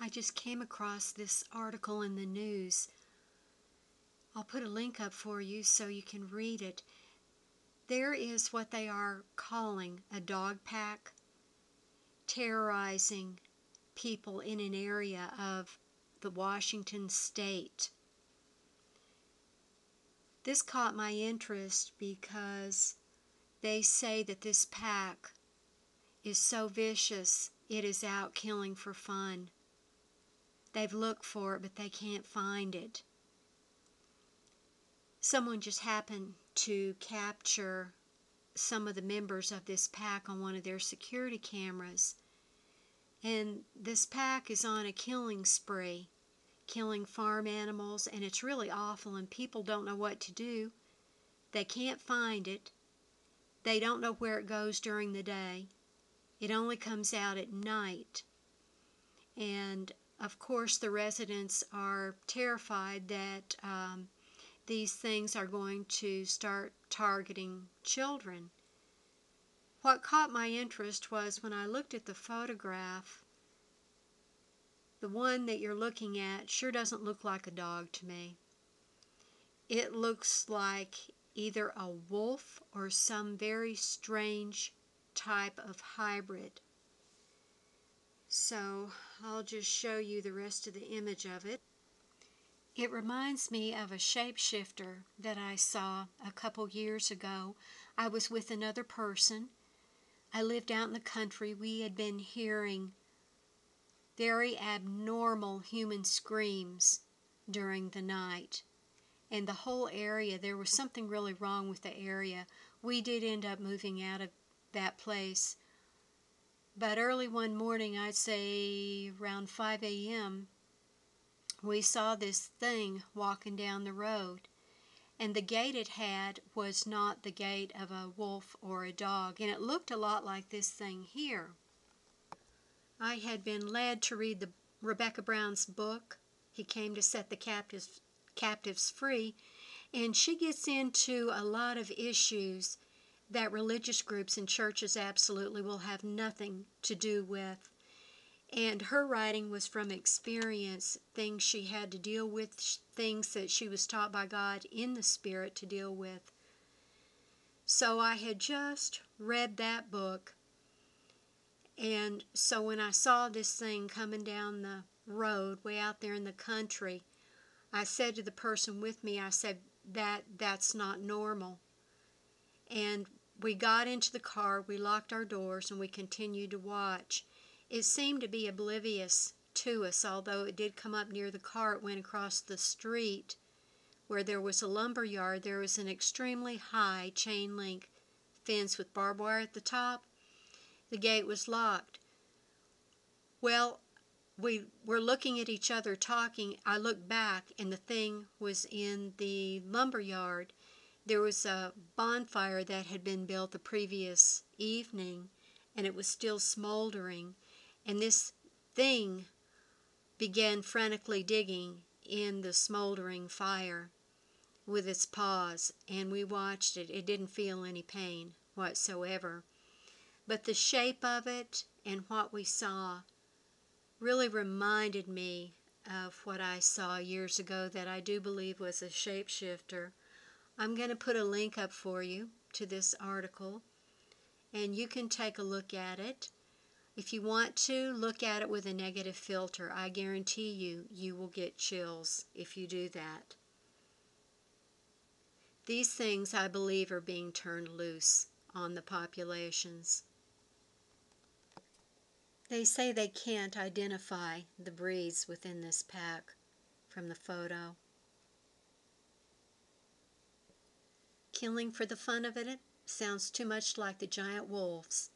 I just came across this article in the news. I'll put a link up for you so you can read it. There is what they are calling a dog pack terrorizing people in an area of the Washington state. This caught my interest because they say that this pack is so vicious it is out killing for fun. They've looked for it, but they can't find it. Someone just happened to capture some of the members of this pack on one of their security cameras. And this pack is on a killing spree, killing farm animals, and it's really awful, and people don't know what to do. They can't find it. They don't know where it goes during the day. It only comes out at night. And of course, the residents are terrified that um, these things are going to start targeting children. What caught my interest was when I looked at the photograph, the one that you're looking at sure doesn't look like a dog to me. It looks like either a wolf or some very strange type of hybrid. So I'll just show you the rest of the image of it. It reminds me of a shapeshifter that I saw a couple years ago. I was with another person. I lived out in the country. We had been hearing very abnormal human screams during the night. And the whole area, there was something really wrong with the area. We did end up moving out of that place. But early one morning, I'd say around 5 a.m., we saw this thing walking down the road. And the gait it had was not the gait of a wolf or a dog, and it looked a lot like this thing here. I had been led to read the Rebecca Brown's book, He Came to Set the Captives, Captives Free, and she gets into a lot of issues that religious groups and churches absolutely will have nothing to do with. And her writing was from experience, things she had to deal with, things that she was taught by God in the Spirit to deal with. So I had just read that book. And so when I saw this thing coming down the road way out there in the country, I said to the person with me, I said, that that's not normal. And we got into the car, we locked our doors, and we continued to watch. It seemed to be oblivious to us, although it did come up near the car. It went across the street where there was a lumber yard. There was an extremely high chain link fence with barbed wire at the top. The gate was locked. Well, we were looking at each other talking. I looked back and the thing was in the lumber yard there was a bonfire that had been built the previous evening and it was still smoldering. And this thing began frantically digging in the smoldering fire with its paws and we watched it. It didn't feel any pain whatsoever. But the shape of it and what we saw really reminded me of what I saw years ago that I do believe was a shapeshifter I'm going to put a link up for you to this article and you can take a look at it. If you want to, look at it with a negative filter. I guarantee you, you will get chills if you do that. These things, I believe, are being turned loose on the populations. They say they can't identify the breeds within this pack from the photo. Killing for the fun of it? Sounds too much like the giant wolves